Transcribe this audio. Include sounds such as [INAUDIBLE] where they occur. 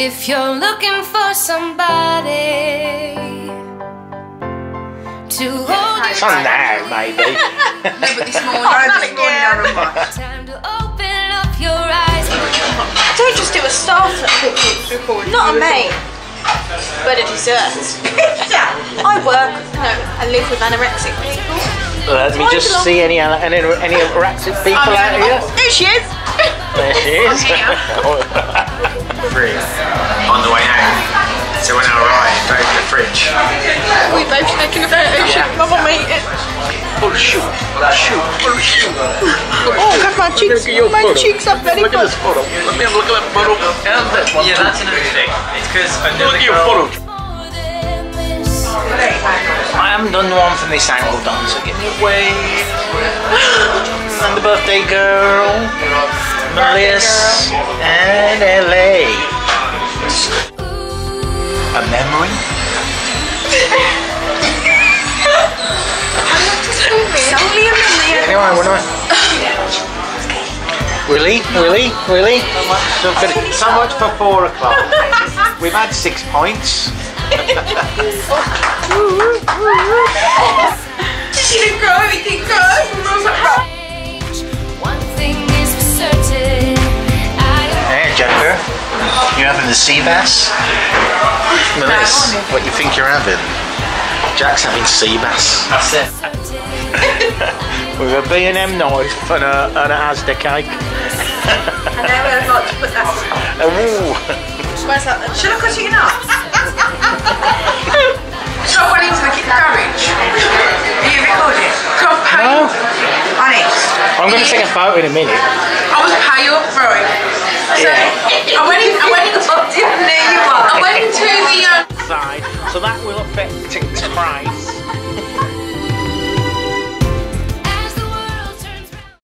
If you're looking for somebody to hold you It's on now, maybe. [LAUGHS] No, but this [LAUGHS] morning, this morning I time to open up your eyes. Don't just do a starter. Not a main. But a dessert. [LAUGHS] I work, no, I live with anorexic people. Let me just see any any any anorexic people out here. There she is. There she is. Free on the way home. So when I arrived, opened the fridge. We both taking a photo shoot. Mum will make it. Oh shoot! Shoot! Oh shoot! Oh, oh got my cheeks. My cheeks are very Look at this photo. Let me have a look at that photo. And that one. Yeah, that's another thing. It's because I know Look the at your photo. More than this. I haven't done one from this angle done, so give me a wave. [GASPS] And the birthday girl, Melinda, and LA. A memory? It's only a million. Anyway, we're not. Really? Really? Really? So, good. so much for four o'clock. We've had six points. [LAUGHS] You having the sea bass? Melinda, what do you think you're having? Jack's having sea bass. That's it. [LAUGHS] With a B&M knife and a, and a Asda cake. I know where I'd like to put that. [LAUGHS] Ooh. Where's that then? Should I cut it up? So I went into the garage. Are you recording? No. Honest. I'm going to take a photo in a minute. I was pay up for it. So I went in. I went into. There you are. I went into the. Uh, Side, so that will affect its price. [LAUGHS]